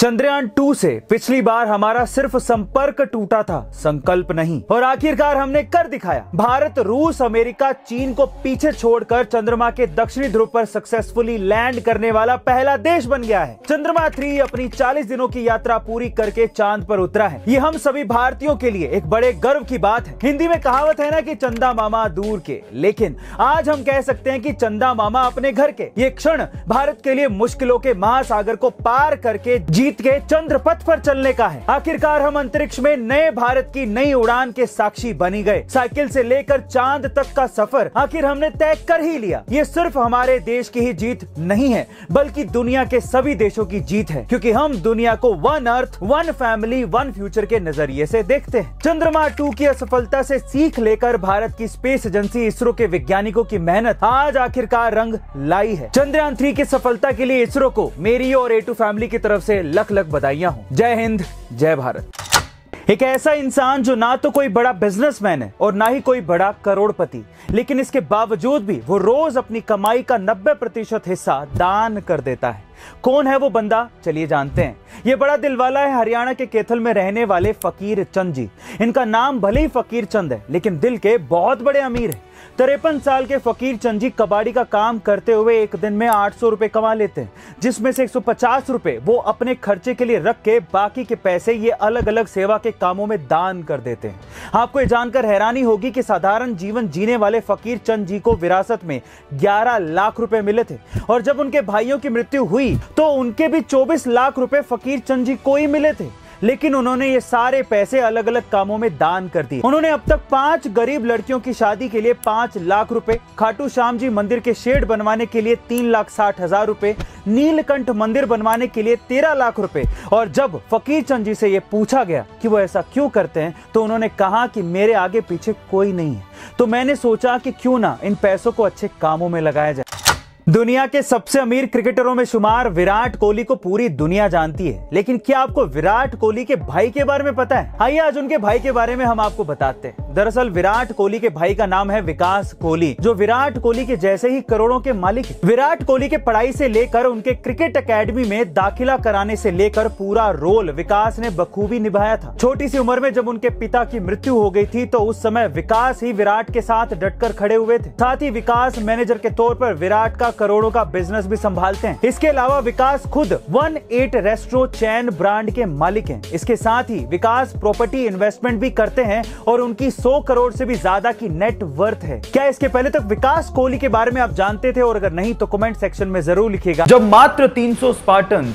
Chandrayaan to से पिछली बार हमारा सिर्फ़ संपर्क टूटा था, संकल्प नहीं। और आखिरकार हमने कर दिखाया। भारत, रूस, अमेरिका, चीन को पीछे छोड़कर चंद्रमा के दक्षिणी ध्रुव पर सक्सेसफुली लैंड करने वाला पहला देश बन गया है। चंद्रमा थ्री अपनी 40 दिनों की यात्रा पूरी करके चाँद पर उतरा है। ये हम सभी भारतीयों के लिए एक बड़े गर्व की बात है। हिंदी में कहावत है ना की चंदा मामा दूर के। लेकिन आज हम कह सकते हैं की चंदा मामा अपने घर के। ये क्षण भारत के लिए मुश्किलों के महासागर को पार करके जी जीत के चंद्र पथ पर चलने का है। आखिरकार हम अंतरिक्ष में नए भारत की नई उड़ान के साक्षी बनी गए। साइकिल से लेकर चाँद तक का सफ़र आखिर हमने तय कर ही लिया। ये सिर्फ़ हमारे देश की ही जीत नहीं है, बल्कि दुनिया के सभी देशों की जीत है, क्योंकि हम दुनिया को one earth, one family, one future के नज़रिए से देखते हैं। चंद्रमा टू की असफलता से सीख लेकर भारत की स्पेस एजेंसी इसरो के वैज्ञानिकों की मेहनत आज आखिरकार रंग लाई है। चंद्रयान थ्री की सफलता के लिए इसरो को मेरी और ए टू फैमिली की तरफ़ से लख लख बधाइयाँ हो। जय हिंद, जय भारत। एक ऐसा इंसान जो ना तो कोई बड़ा बिजनेसमैन है और ना ही कोई बड़ा करोड़पति, लेकिन इसके बावजूद भी वो रोज अपनी कमाई का 90 प्रतिशत हिस्सा दान कर देता है। कौन है वो बंदा? चलिए जानते हैं। ये बड़ा दिलवाला है हरियाणा के केथल में रहने वाले फकीर चंद जी। इनका नाम भले ही फकीर चंद है, लेकिन दिल के बहुत बड़े अमीर है। तिरपन साल के फकीर चंद जी कबाड़ी का काम करते हुए एक दिन में आठ सौ रुपए कमा लेते हैं, जिसमें से एक सौ पचास रुपए वो अपने खर्चे के लिए रख के बाकी के पैसे ये अलग अलग सेवा के कामों में दान कर देते हैं। आपको ये जानकर हैरानी होगी कि साधारण जीवन जीने वाले फकीर चंद जी को विरासत में ग्यारह लाख रुपए मिले थे। और जब उनके भाइयों की मृत्यु हुई तो उनके भी चौबीस लाख रुपए फकीर चंद जी को ही मिले थे। लेकिन उन्होंने ये सारे पैसे अलग अलग कामों में दान कर दिए। उन्होंने अब तक पाँच गरीब लड़कियों की शादी के लिए पाँच लाख रुपए, खाटू श्याम जी मंदिर के शेड बनवाने के लिए तीन लाख साठ हज़ार रूपए, नीलकंठ मंदिर बनवाने के लिए तेरह लाख रुपए। और जब फकीर चंद जी से ये पूछा गया कि वो ऐसा क्यों करते हैं तो उन्होंने कहा कि मेरे आगे पीछे कोई नहीं है। तो मैंने सोचा कि क्यों ना इन पैसों को अच्छे कामों में लगाया जाए। दुनिया के सबसे अमीर क्रिकेटरों में शुमार विराट कोहली को पूरी दुनिया जानती है। लेकिन क्या आपको विराट कोहली के भाई के बारे में पता है? आइए आज उनके भाई के बारे में हम आपको बताते हैं। दरअसल विराट कोहली के भाई का नाम है विकास कोहली, जो विराट कोहली के जैसे ही करोड़ों के मालिक, विराट कोहली के पढ़ाई से लेकर उनके क्रिकेट अकेडमी में दाखिला कराने से लेकर पूरा रोल विकास ने बखूबी निभाया था। छोटी सी उम्र में जब उनके पिता की मृत्यु हो गई थी तो उस समय विकास ही विराट के साथ डटकर खड़े हुए थे। साथ ही विकास मैनेजर के तौर पर विराट का करोड़ों का बिज़नेस भी संभालते हैं। इसके अलावा विकास खुद one eight restro chain brand के मालिक हैं। इसके साथ ही विकास प्रॉपर्टी इन्वेस्टमेंट भी करते हैं और उनकी 100 करोड़ से भी ज़्यादा की नेट वर्थ है। क्या इसके पहले तक विकास कोहली के बारे में आप जानते थे? और अगर नहीं तो कमेंट सेक्शन में ज़रूर लिखिएगा। जब मात्र 300 स्पार्टन्स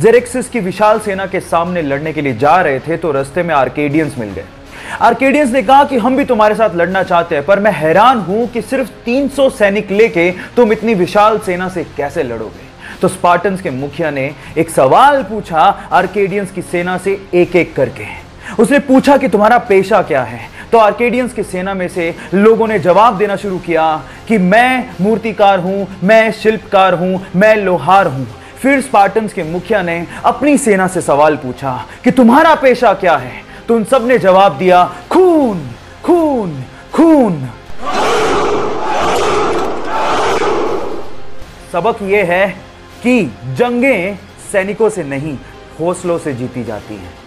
जेरेक्सिस की विशाल सेना के सामने लड़ने के लिए जा रहे थे तो रस्ते में आर्केडियंस मिल गए। आर्केडियंस ने कहा कि हम भी तुम्हारे साथ लड़ना चाहते हैं, पर मैं हैरान हूँ कि सिर्फ़ 300 सैनिक लेके तुम इतनी विशाल सेना से कैसे लड़ोगे? तो स्पार्टन्स के मुखिया ने एक सवाल पूछा आर्केडियंस की सेना से एक एक करके। उसने पूछा कि तुम्हारा पेशा क्या है? तो आर्केडियंस की सेना में से लोगों ने जवाब देना शुरू किया कि मैं मूर्तिकार हूँ, मैं शिल्पकार हूँ, मैं लोहार हूँ। फिर स्पार्टन्स के मुखिया ने अपनी सेना से सवाल पूछा कि तुम्हारा पेशा क्या है? तो उन सबने जवाब दिया, खून खून खून। सबक यह है कि जंगें सैनिकों से नहीं, हौसलों से जीती जाती हैं।